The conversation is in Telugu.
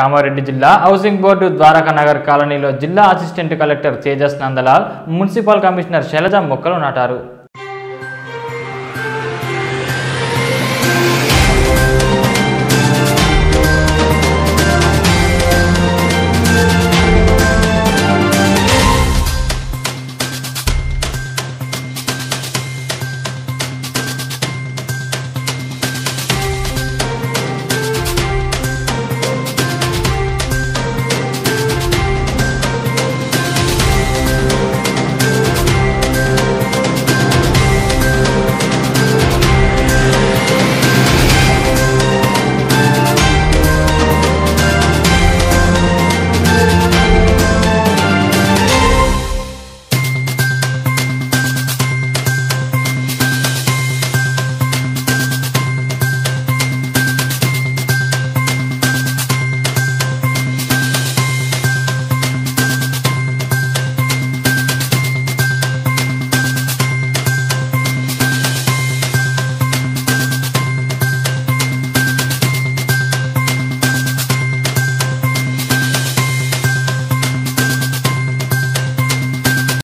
కామారెడ్డి జిల్లా హౌసింగ్ బోర్డు ద్వారకా నగర్ కాలనీలో జిల్లా assistant collector Tejas Nandlal municipal commissioner Shailaja మొక్కలు నాటారు.